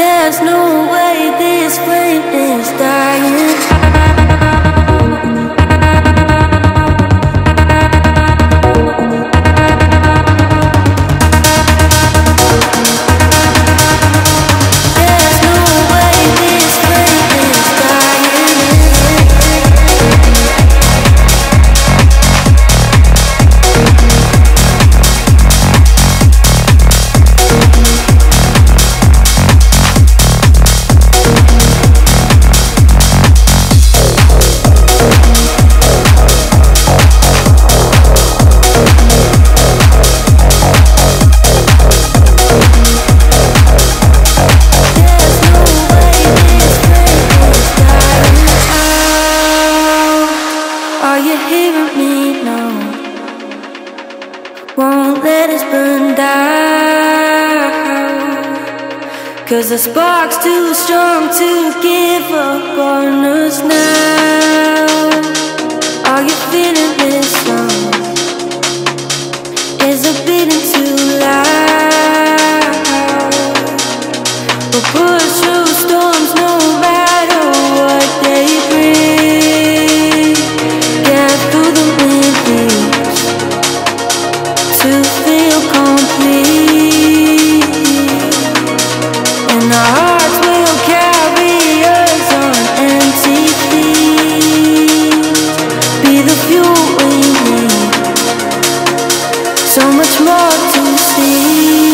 There's no way this flame Are you hearing me now? Won't let us burn down. Cause the spark's too strong to give up on us now. Are you feeling this song? So much more to see.